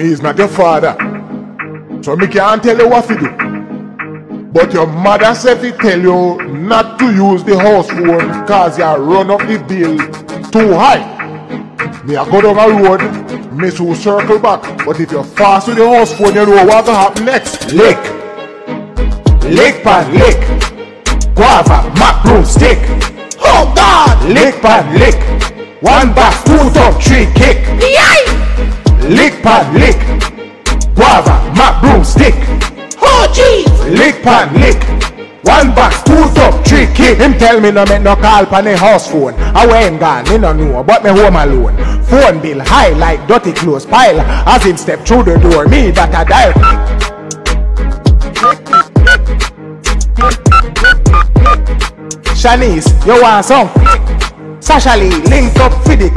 Me is not your father. So me can't tell you what to do. But your mother said to tell you not to use the house phone cause you run up the bill too high. Me a go down a road, miss will circle back. But if you're fast with the house phone, you know what to happen next. Lick. Lick pan lick. Guava, mac stick. Oh God! Lick pan lick. One back, two top, three kick. Yay! Lick pan lick. Guava, mac stick. Oh jeez! Lick pan lick. One back, two top, three kick. Him tell me no make no call pan the house phone. I went gone, me no know, but me home alone. Phone bill high like dirty clothes pile. As him step through the door, me that a dial. Shanice, you want some? Sasha Lee, link up for the